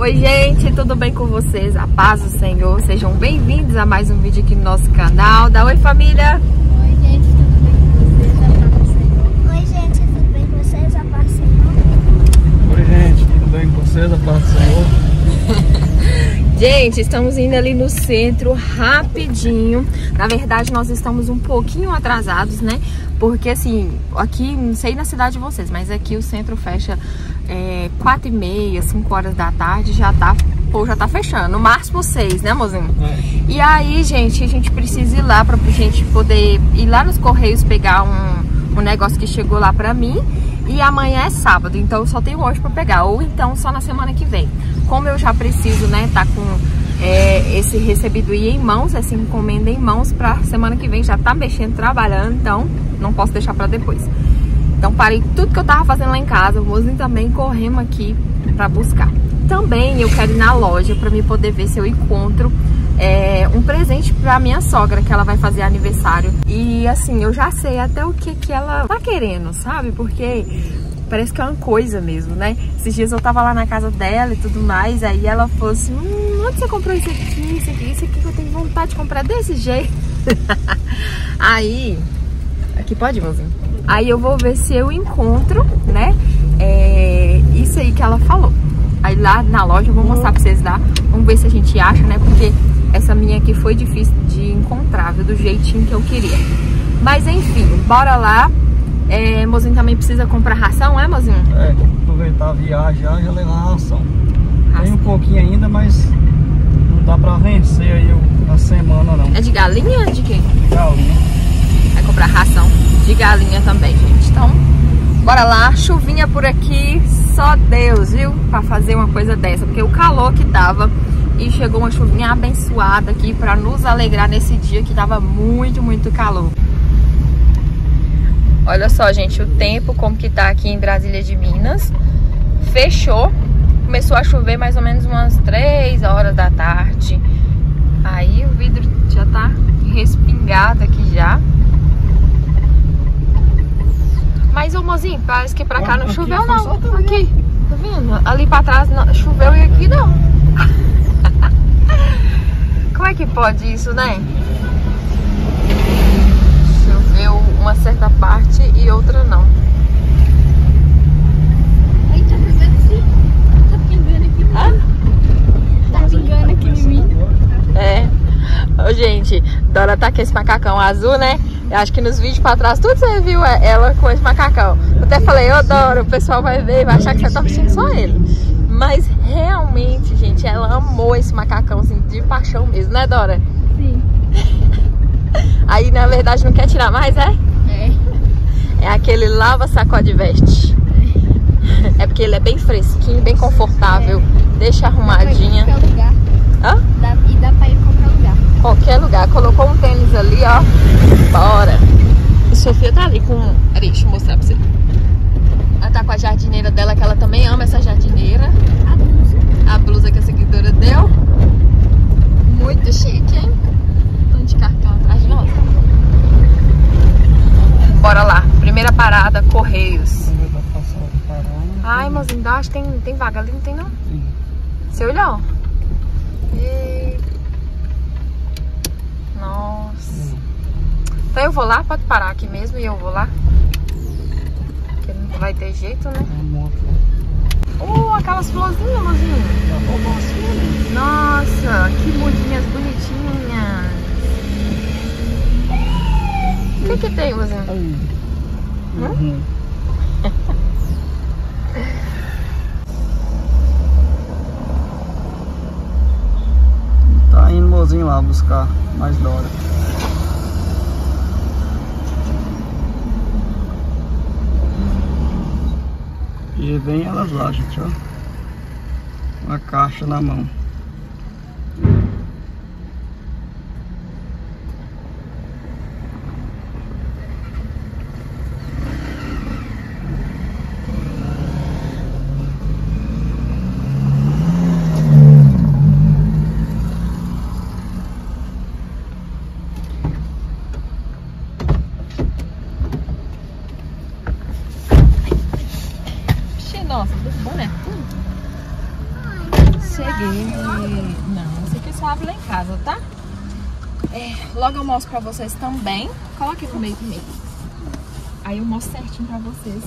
Oi gente, tudo bem com vocês? A paz do Senhor, sejam bem-vindos a mais um vídeo aqui no nosso canal. Dá oi família! Oi, gente, tudo bem com vocês? A paz do Senhor. Oi, gente, tudo bem com vocês? A paz do Senhor. Oi gente, tudo bem com vocês? A paz do Senhor. Gente, estamos indo ali no centro rapidinho. Na verdade, nós estamos um pouquinho atrasados, né? Porque assim, aqui, não sei na cidade de vocês, mas aqui o centro fecha é, 4 e meia, 5 horas da tarde, já tá, pô, já tá fechando. No máximo 6, né, mozinho? É. E aí, gente, a gente precisa ir lá pra gente poder ir lá nos Correios pegar um, um negócio que chegou lá pra mim. E amanhã é sábado, então eu só tenho hoje pra pegar. Ou então só na semana que vem. Como eu já preciso, né, tá com é, esse recebido aí em mãos, essa encomenda em mãos pra semana que vem já tá mexendo, trabalhando, então não posso deixar pra depois. Então parei tudo que eu tava fazendo lá em casa, o também corremos aqui pra buscar. Também eu quero ir na loja pra me poder ver se eu encontro é, um presente pra minha sogra, que ela vai fazer aniversário. E assim, eu já sei até o que, que ela tá querendo, sabe? Porque parece que é uma coisa mesmo, né? Esses dias eu tava lá na casa dela e tudo mais, aí ela falou assim, hum, onde você comprou isso aqui, isso aqui, isso aqui que eu tenho vontade de comprar desse jeito. aí, aqui pode, mozinho? Aí eu vou ver se eu encontro, né, é, isso aí que ela falou. Aí lá na loja eu vou mostrar pra vocês lá, vamos ver se a gente acha, né, porque essa minha aqui foi difícil de encontrar, viu, do jeitinho que eu queria. Mas enfim, bora lá. É, mozinho também precisa comprar ração, é, mozinho? É, aproveitar a viagem já, já levar a ração. Tem Ração. um pouquinho ainda, mas não dá pra vencer aí a semana não. É de galinha ou de quê? Galinha. Vai comprar ração de galinha também, gente. Então, bora lá. Chuvinha por aqui, só Deus, viu? Pra fazer uma coisa dessa. Porque o calor que tava e chegou uma chuvinha abençoada aqui pra nos alegrar nesse dia que tava muito, muito calor. Olha só, gente, o tempo como que tá aqui em Brasília de Minas. Fechou. Começou a chover mais ou menos umas 3 horas da tarde. Aí o vidro já tá respingado aqui já. Mozinho, parece que pra cá não Aqui choveu não. Aqui, tá vendo? Ali pra trás não- choveu e aqui não. Como é que pode isso, né? Choveu uma certa parte e outra não. Aí tá pingando sim. Tá pingando aqui. Tá pingando aqui em mim. É. Ô, gente, Dora tá com esse macacão azul, né? Eu acho que nos vídeos pra trás tudo você viu é, ela com esse macacão. Eu até falei, ô Dora, o pessoal vai ver, vai achar que você tá vestindo só ele. Mas realmente, gente, ela amou esse macacão, assim, de paixão mesmo, né, Dora? Sim. Aí, na verdade, não quer tirar mais, é? É. É aquele lava sacode veste. É porque ele é bem fresquinho, bem confortável, deixa arrumadinha. Dá pra ir lugar. Hã? Dá, e dá pra ir qualquer lugar. Colocou um tênis ali, ó. Bora. E Sofia tá ali com. Peraí, deixa eu mostrar pra você. Ela tá com a jardineira dela, que ela também ama essa jardineira. A blusa. A blusa que a seguidora deu. Muito chique, hein? Tanto de cartão atrás de nós. Bora lá. Primeira parada, Correios. Parando. Ai, mozinho, acho que tem, tem vaga ali, não tem não? Sim. Você olhou? Ei. Nossa. Então eu vou lá, pode parar aqui mesmo e eu vou lá. Porque não vai ter jeito, né? Moto. Oh, aquelas florzinhas, assim, Nossa, que mudinhas bonitinhas. O que que tem, mozinho? Aí. Hum? Tá indo mozinho lá buscar mais Dora. E vem elas lá, gente, ó. Uma caixa na mão. Logo eu mostro pra vocês também. Coloque no meio comigo. Aí eu mostro certinho pra vocês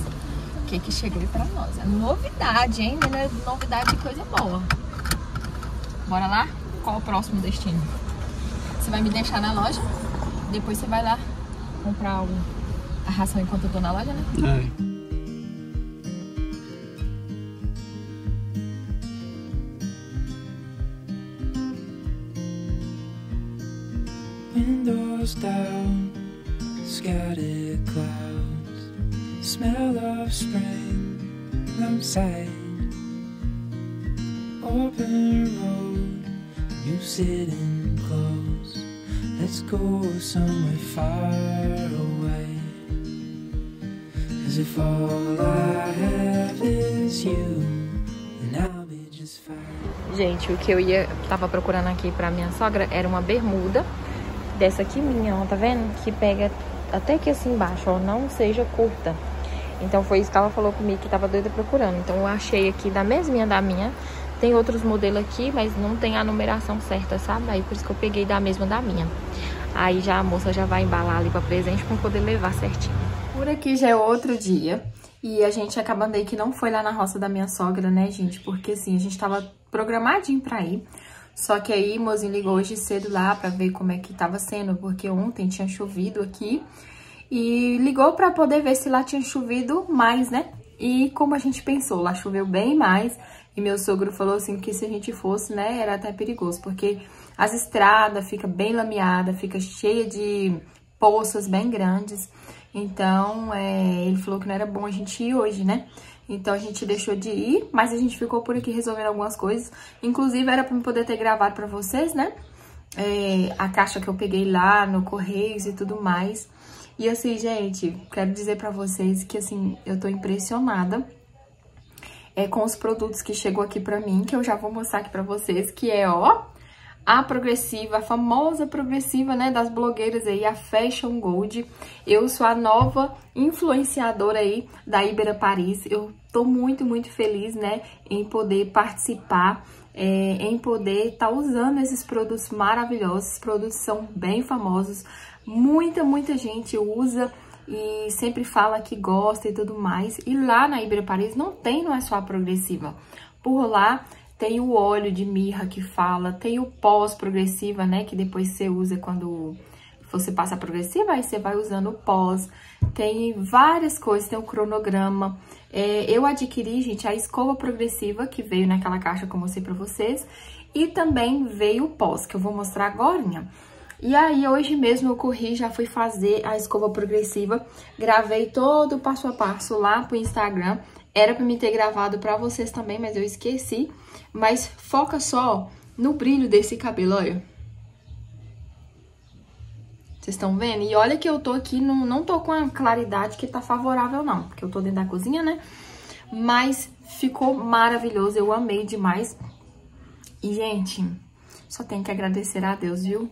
o que que chegou pra nós. É novidade, hein? É novidade de coisa boa. Bora lá? Qual o próximo destino? Você vai me deixar na loja? Depois você vai lá comprar a ração enquanto eu tô na loja, né? É. outside. Open road, you sitting close. Let's go somewhere far away. Cause if all I have is you. Gente, o que eu ia tava procurando aqui pra minha sogra era uma bermuda dessa aqui minha, ó, tá vendo? Que pega até aqui assim embaixo, ó, não seja curta. Então foi isso que ela falou comigo que tava doida procurando. Então eu achei aqui da mesminha da minha. Tem outros modelos aqui, mas não tem a numeração certa, sabe? Aí por isso que eu peguei da mesma da minha. Aí já a moça já vai embalar ali pra presente pra poder levar certinho. Por aqui já é outro dia. E a gente acabando aí que não foi lá na roça da minha sogra, né, gente? Porque assim, a gente tava programadinho pra ir. Só que aí, mozinho ligou hoje cedo lá pra ver como é que tava sendo, porque ontem tinha chovido aqui. E ligou pra poder ver se lá tinha chovido mais, né? E como a gente pensou, lá choveu bem mais. E meu sogro falou assim que se a gente fosse, né, era até perigoso, porque as estradas fica bem lameada, fica cheia de poças bem grandes. Então, é, ele falou que não era bom a gente ir hoje, né? Então a gente deixou de ir, mas a gente ficou por aqui resolvendo algumas coisas. Inclusive era eu poder ter gravado pra vocês, né? É, a caixa que eu peguei lá no Correios e tudo mais. E assim, gente, quero dizer pra vocês que assim, eu tô impressionada é, com os produtos que chegou aqui pra mim, que eu já vou mostrar aqui pra vocês, que é, ó, a progressiva, a famosa progressiva, né, das blogueiras aí, a Fashion Gold. Eu sou a nova influenciadora aí da Ibera Paris. Eu tô muito, muito feliz, né, em poder participar, é, em poder estar tá usando esses produtos maravilhosos. Esses produtos são bem famosos, muita, muita gente usa e sempre fala que gosta e tudo mais. E lá na Ibera Paris não tem, não é só a progressiva. Por lá tem o óleo de mirra que fala, tem o pós-progressiva, né, que depois você usa quando você passa a progressiva, aí você vai usando o pós. Tem várias coisas, tem o cronograma. É, eu adquiri, gente, a escova progressiva, que veio naquela caixa que eu mostrei pra vocês. E também veio o pós, que eu vou mostrar agora. E aí, hoje mesmo eu corri, já fui fazer a escova progressiva. Gravei todo o passo a passo lá pro Instagram. Era pra me ter gravado pra vocês também, mas eu esqueci. Mas foca só no brilho desse cabelo, olha. Vocês estão vendo? E olha que eu tô aqui, não, não tô com a claridade que tá favorável não, porque eu tô dentro da cozinha, né? Mas ficou maravilhoso, eu amei demais. E, gente, só tenho que agradecer a Deus, viu?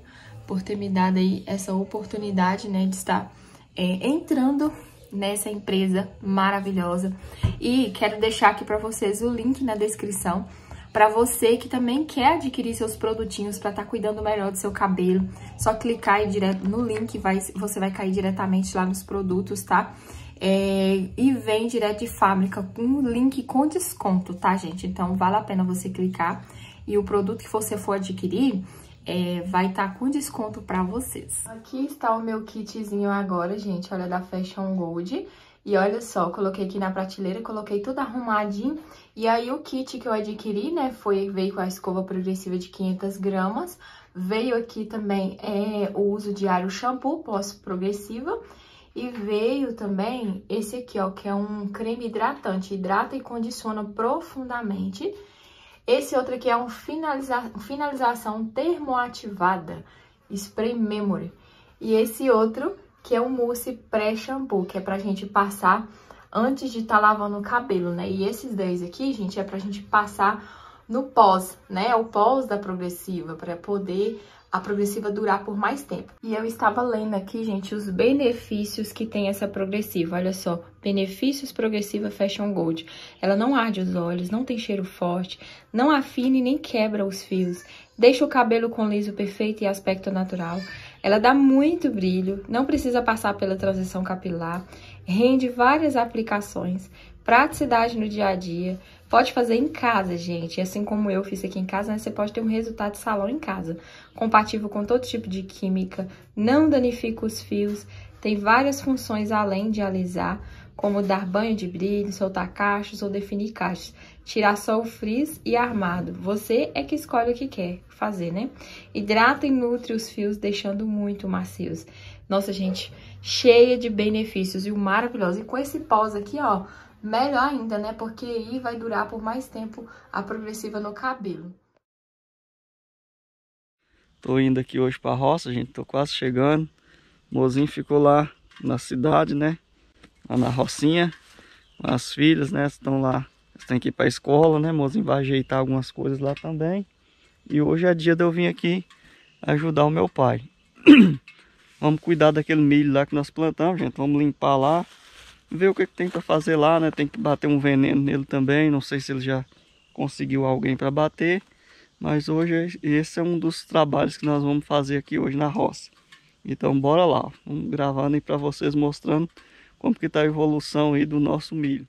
Por ter me dado aí essa oportunidade, né, de estar é, entrando nessa empresa maravilhosa. E quero deixar aqui para vocês o link na descrição para você que também quer adquirir seus produtinhos para estar tá cuidando melhor do seu cabelo. Só clicar direto no link, vai, você vai cair diretamente lá nos produtos, tá? É, e vem direto de fábrica com link com desconto, tá, gente? Então, vale a pena você clicar e o produto que você for adquirir é, vai estar tá com desconto para vocês. Aqui está o meu kitzinho agora, gente, olha, da Fashion Gold. E olha só, coloquei aqui na prateleira, coloquei tudo arrumadinho. E aí o kit que eu adquiri, né, foi, veio com a escova progressiva de 500 gramas. Veio aqui também é, o uso diário shampoo pós-progressiva. E veio também esse aqui, ó, que é um creme hidratante. Hidrata e condiciona profundamente. Esse outro aqui é um finaliza finalização termoativada, Spray Memory. E esse outro que é o mousse pré-shampoo, que é pra gente passar antes de estar tá lavando o cabelo, né? E esses dois aqui, gente, é pra gente passar no pós, né? O pós da progressiva, pra poder a progressiva durar por mais tempo. E eu estava lendo aqui, gente, os benefícios que tem essa progressiva. Olha só, benefícios progressiva Fashion Gold. Ela não arde os olhos, não tem cheiro forte, não afina e nem quebra os fios, deixa o cabelo com liso perfeito e aspecto natural. Ela dá muito brilho, não precisa passar pela transição capilar, rende várias aplicações, praticidade no dia a dia, Pode fazer em casa, gente. Assim como eu fiz aqui em casa, né? você pode ter um resultado de salão em casa. Compatível com todo tipo de química, não danifica os fios, tem várias funções além de alisar, como dar banho de brilho, soltar cachos ou definir cachos, tirar só o frizz e armado. Você é que escolhe o que quer fazer, né? Hidrata e nutre os fios, deixando muito macios. Nossa, gente, cheia de benefícios e o maravilhoso. E com esse pós aqui, ó, melhor ainda, né? Porque aí vai durar por mais tempo a progressiva no cabelo. Tô indo aqui hoje pra roça, gente. Tô quase chegando. O mozinho ficou lá na cidade, né? Lá na rocinha. As filhas, né? Estão lá. Eles têm que ir pra escola, né? Mozinho vai ajeitar algumas coisas lá também. E hoje é dia de eu vir aqui ajudar o meu pai. Vamos cuidar daquele milho lá que nós plantamos, gente. Vamos limpar lá ver o que, que tem para fazer lá, né? Tem que bater um veneno nele também. Não sei se ele já conseguiu alguém para bater. Mas hoje esse é um dos trabalhos que nós vamos fazer aqui hoje na roça. Então bora lá. Vamos gravando aí para vocês mostrando como que tá a evolução aí do nosso milho.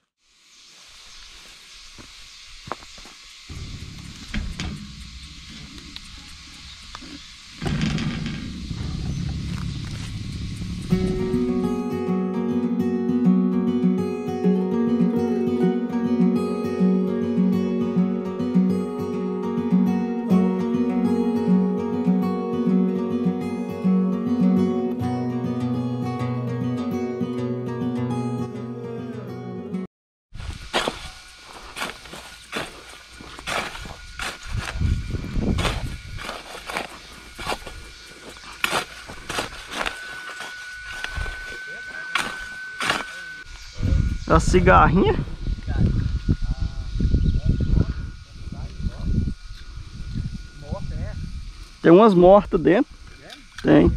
Cigarrinha. Tem umas mortas dentro. Tem.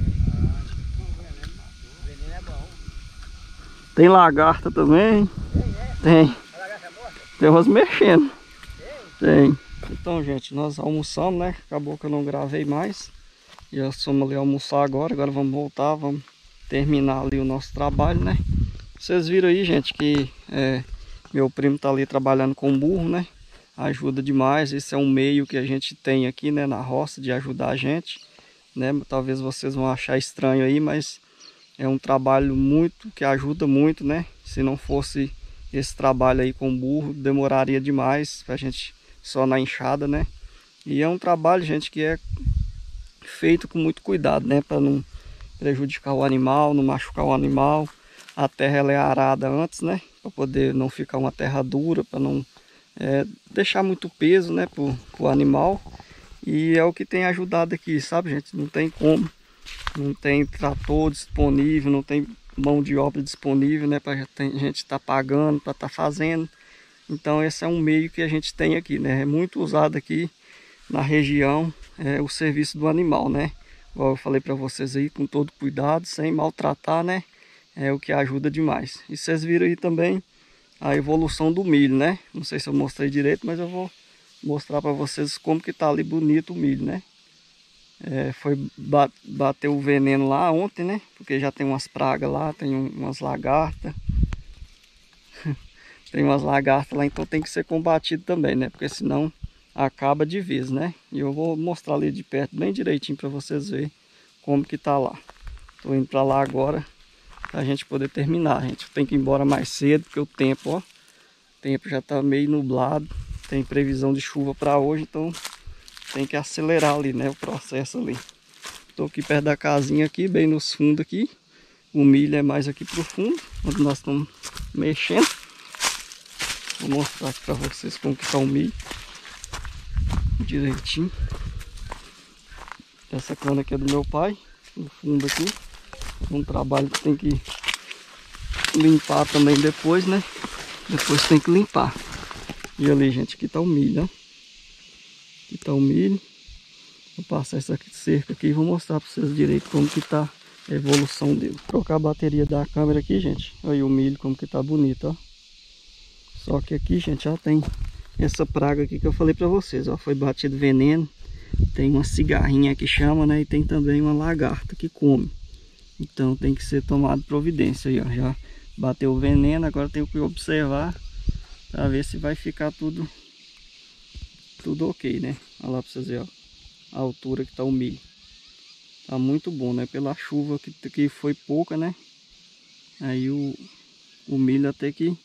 Tem lagarta também. Tem. Tem umas mexendo. Tem. Então, gente, nós almoçamos, né? Acabou que eu não gravei mais. E nós fomos ali almoçar agora. Agora vamos voltar, vamos terminar ali o nosso trabalho, né? Vocês viram aí, gente, que é, meu primo tá ali trabalhando com burro, né? Ajuda demais. Esse é um meio que a gente tem aqui, né, na roça, de ajudar a gente, né? Talvez vocês vão achar estranho aí, mas é um trabalho muito, que ajuda muito, né? Se não fosse esse trabalho aí com burro, demoraria demais pra gente só na enxada, né? E é um trabalho, gente, que é feito com muito cuidado, né? Para não prejudicar o animal, não machucar o animal a terra ela é arada antes, né? Para poder não ficar uma terra dura, para não é, deixar muito peso, né? Para o animal. E é o que tem ajudado aqui, sabe, gente? Não tem como. Não tem trator disponível, não tem mão de obra disponível, né? Para a gente estar tá pagando, para estar tá fazendo. Então esse é um meio que a gente tem aqui, né? É muito usado aqui na região é, o serviço do animal, né? Igual eu falei para vocês aí, com todo cuidado, sem maltratar, né? É o que ajuda demais. E vocês viram aí também a evolução do milho, né? Não sei se eu mostrei direito, mas eu vou mostrar para vocês como que tá ali bonito o milho, né? É, foi bater o veneno lá ontem, né? Porque já tem umas pragas lá, tem umas lagartas. tem umas lagartas lá, então tem que ser combatido também, né? Porque senão acaba de vez, né? E eu vou mostrar ali de perto bem direitinho para vocês verem como que tá lá. Tô indo para lá agora a gente poder terminar. A gente tem que ir embora mais cedo, porque o tempo, ó, o tempo já está meio nublado. Tem previsão de chuva para hoje, então tem que acelerar ali, né, o processo ali. Estou aqui perto da casinha aqui, bem nos fundos aqui. O milho é mais aqui pro fundo, onde nós estamos mexendo. Vou mostrar aqui para vocês como que está o milho. Direitinho. Essa cana aqui é do meu pai, no fundo aqui um trabalho que tem que limpar também depois, né? Depois tem que limpar. E ali, gente, aqui tá o milho, ó. Aqui tá o milho. Vou passar essa cerca aqui e vou mostrar para vocês direito como que tá a evolução dele. Vou trocar a bateria da câmera aqui, gente. Olha o milho como que tá bonito, ó. Só que aqui, gente, já tem essa praga aqui que eu falei para vocês, ó. Foi batido veneno. Tem uma cigarrinha que chama, né? E tem também uma lagarta que come. Então tem que ser tomado providência aí, ó. Já bateu o veneno, agora tenho que observar para ver se vai ficar tudo tudo ok, né? Olha lá para vocês verem, ó a altura que está o milho. Tá muito bom, né? Pela chuva que, que foi pouca, né? Aí o, o milho até que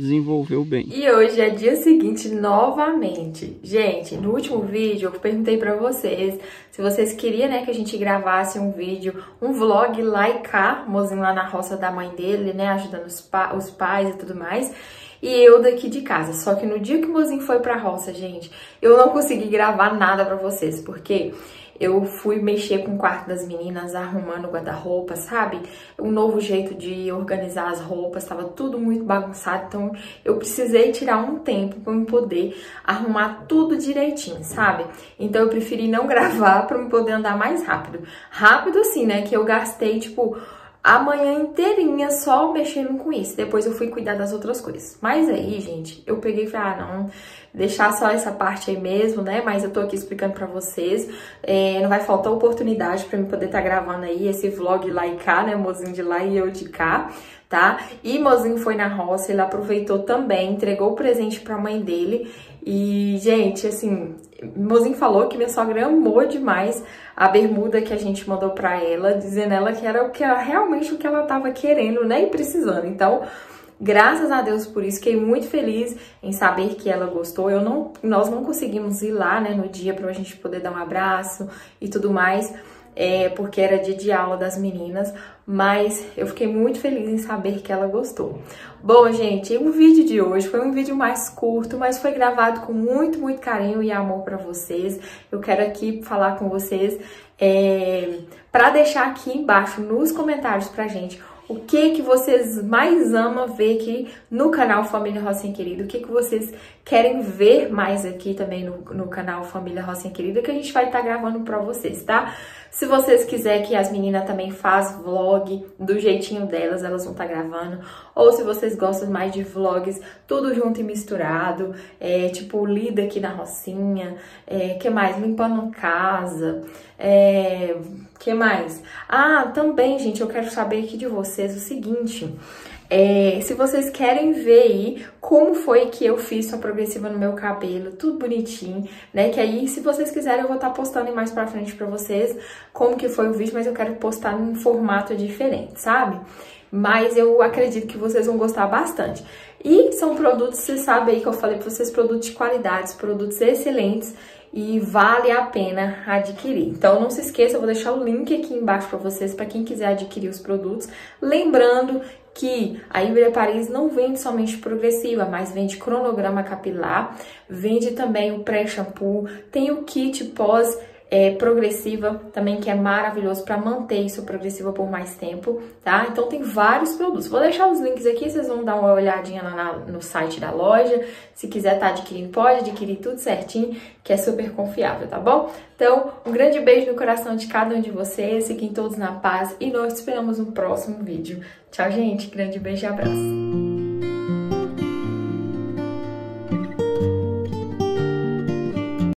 desenvolveu bem. E hoje é dia seguinte novamente. Gente, no último vídeo eu perguntei para vocês se vocês queriam, né, que a gente gravasse um vídeo, um vlog lá e cá, mozinho lá na roça da mãe dele, né, ajudando os, pa os pais e tudo mais e eu daqui de casa. Só que no dia que o mozinho foi pra roça, gente, eu não consegui gravar nada pra vocês, porque eu fui mexer com o quarto das meninas, arrumando o guarda-roupa, sabe? Um novo jeito de organizar as roupas, tava tudo muito bagunçado, então eu precisei tirar um tempo para me poder arrumar tudo direitinho, sabe? Então eu preferi não gravar para me poder andar mais rápido. Rápido assim, né? Que eu gastei, tipo, a manhã inteirinha só mexendo com isso. Depois eu fui cuidar das outras coisas. Mas aí, gente, eu peguei e falei, ah, não, deixar só essa parte aí mesmo, né? Mas eu tô aqui explicando pra vocês. É, não vai faltar oportunidade pra mim poder estar tá gravando aí esse vlog lá e cá, né? Mozinho de lá e eu de cá, tá? E mozinho foi na roça, ele aproveitou também, entregou o presente pra mãe dele. E, gente, assim, mozinho falou que minha sogra amou demais a bermuda que a gente mandou pra ela, dizendo ela que era o que realmente o que ela tava querendo, né, e precisando. Então, graças a Deus por isso, fiquei muito feliz em saber que ela gostou. Eu não, nós não conseguimos ir lá, né, no dia pra gente poder dar um abraço e tudo mais, é, porque era dia de aula das meninas, mas eu fiquei muito feliz em saber que ela gostou. Bom, gente, o vídeo de hoje foi um vídeo mais curto, mas foi gravado com muito, muito carinho e amor para vocês. Eu quero aqui falar com vocês é, para deixar aqui embaixo nos comentários pra gente o que que vocês mais amam ver aqui no canal Família Rocinha Querida, o que que vocês querem ver mais aqui também no, no canal Família Rocinha Querida, que a gente vai estar tá gravando para vocês, tá? Se vocês quiserem que as meninas também faz vlog do jeitinho delas, elas vão estar tá gravando. Ou se vocês gostam mais de vlogs, tudo junto e misturado, é, tipo, lida aqui na Rocinha, é, que mais? Limpando casa, é, que mais? Ah, também, gente, eu quero saber aqui de vocês o seguinte... É, se vocês querem ver aí como foi que eu fiz a progressiva no meu cabelo, tudo bonitinho, né? Que aí, se vocês quiserem, eu vou estar tá postando mais pra frente pra vocês como que foi o vídeo, mas eu quero postar num formato diferente, sabe? Mas eu acredito que vocês vão gostar bastante. E são produtos, vocês sabem aí que eu falei pra vocês, produtos de qualidade, produtos excelentes e vale a pena adquirir. Então não se esqueça, eu vou deixar o link aqui embaixo para vocês para quem quiser adquirir os produtos. Lembrando que a Ibria Paris não vende somente progressiva, mas vende cronograma capilar, vende também o pré-shampoo, tem o kit pós é, progressiva também, que é maravilhoso para manter isso progressiva por mais tempo, tá? Então tem vários produtos. Vou deixar os links aqui, vocês vão dar uma olhadinha na, no site da loja. Se quiser tá adquirindo, pode adquirir tudo certinho, que é super confiável, tá bom? Então, um grande beijo no coração de cada um de vocês, fiquem todos na paz e nós esperamos no próximo vídeo. Tchau, gente, grande beijo e abraço.